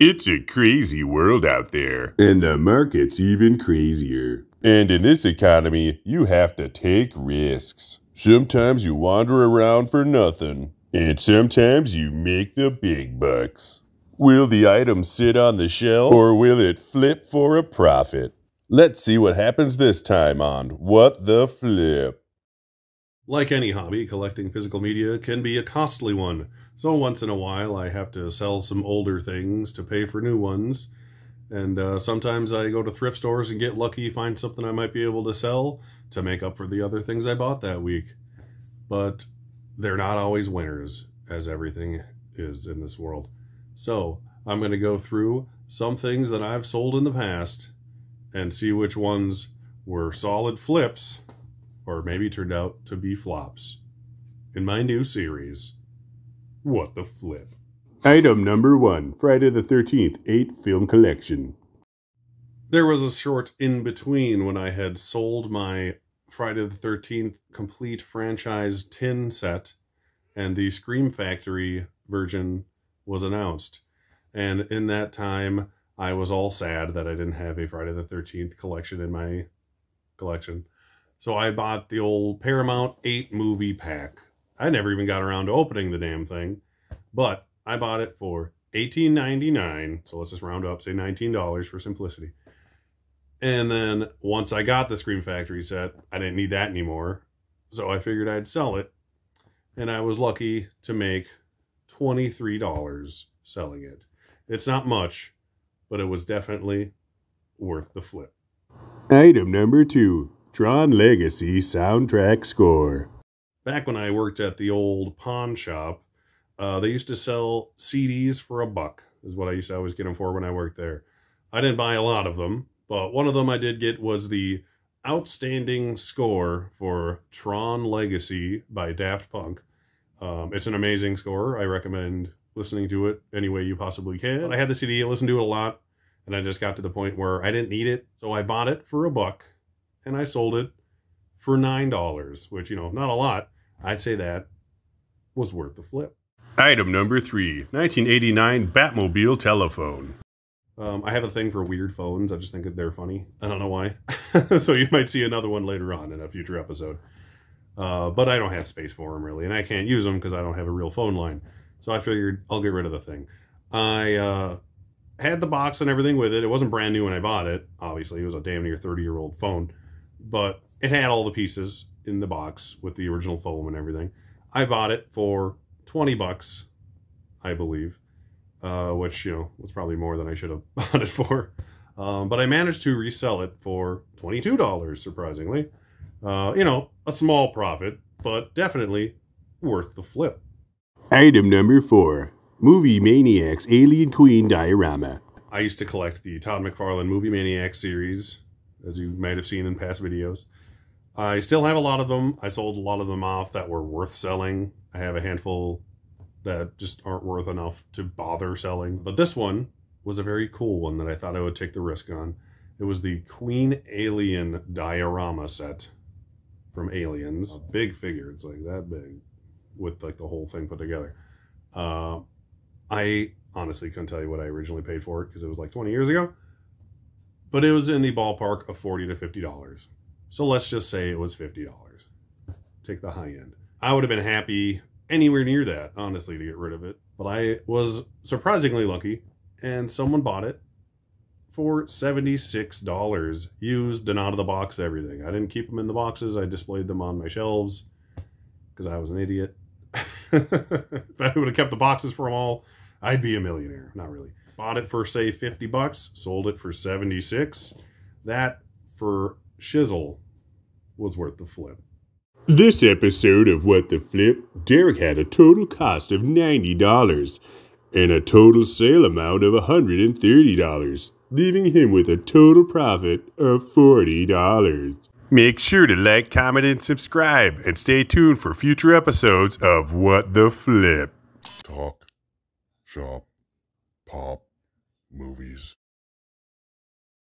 It's a crazy world out there. And the market's even crazier. And in this economy, you have to take risks. Sometimes you wander around for nothing, and sometimes you make the big bucks. Will the item sit on the shelf, or will it flip for a profit? Let's see what happens this time on What the Flip. Like any hobby, collecting physical media can be a costly one. So once in a while, I have to sell some older things to pay for new ones. And uh, sometimes I go to thrift stores and get lucky, find something I might be able to sell to make up for the other things I bought that week. But they're not always winners, as everything is in this world. So I'm going to go through some things that I've sold in the past and see which ones were solid flips or maybe turned out to be flops. In my new series, What the Flip? Item number one Friday the 13th 8 film collection. There was a short in between when I had sold my Friday the 13th complete franchise tin set and the Scream Factory version was announced. And in that time, I was all sad that I didn't have a Friday the 13th collection in my collection. So I bought the old Paramount 8 movie pack. I never even got around to opening the damn thing, but I bought it for $18.99. So let's just round up, say $19 for simplicity. And then once I got the Scream Factory set, I didn't need that anymore. So I figured I'd sell it. And I was lucky to make $23 selling it. It's not much, but it was definitely worth the flip. Item number two Tron Legacy soundtrack score. Back when I worked at the old pawn shop, uh, they used to sell CDs for a buck, is what I used to always get them for when I worked there. I didn't buy a lot of them, but one of them I did get was the outstanding score for Tron Legacy by Daft Punk. Um, it's an amazing score. I recommend listening to it any way you possibly can. But I had the CD, I listened to it a lot, and I just got to the point where I didn't need it. So I bought it for a buck, and I sold it for $9, which, you know, not a lot. I'd say that was worth the flip. Item number three 1989 Batmobile telephone. Um, I have a thing for weird phones. I just think that they're funny. I don't know why. so you might see another one later on in a future episode. Uh, but I don't have space for them really, and I can't use them because I don't have a real phone line. So I figured I'll get rid of the thing. I uh, had the box and everything with it. It wasn't brand new when I bought it. Obviously, it was a damn near 30 year old phone, but it had all the pieces in the box with the original foam and everything. I bought it for 20 bucks, I believe, uh, which, you know, was probably more than I should have bought it for. Um, but I managed to resell it for $22, surprisingly. Uh, you know, a small profit, but definitely worth the flip. Item number four Movie Maniacs Alien Queen Diorama. I used to collect the Todd McFarlane Movie Maniacs series, as you might have seen in past videos. I still have a lot of them. I sold a lot of them off that were worth selling. I have a handful that just aren't worth enough to bother selling. But this one was a very cool one that I thought I would take the risk on. It was the Queen Alien diorama set from Aliens. A big figure. It's like that big with like the whole thing put together. Uh, I honestly couldn't tell you what I originally paid for it because it was like 20 years ago, but it was in the ballpark of 40 to 50 dollars. So let's just say it was 50 dollars. Take the high end. I would have been happy anywhere near that, honestly, to get rid of it. But I was surprisingly lucky, and someone bought it for $76 used and out of the box everything. I didn't keep them in the boxes. I displayed them on my shelves because I was an idiot. if I would have kept the boxes for them all, I'd be a millionaire. Not really. Bought it for say 50 bucks, sold it for 76. That for shizzle was worth the flip. This episode of What the Flip, Derek had a total cost of $90 and a total sale amount of $130, leaving him with a total profit of $40. Make sure to like, comment, and subscribe, and stay tuned for future episodes of What the Flip. Talk, shop, pop, movies.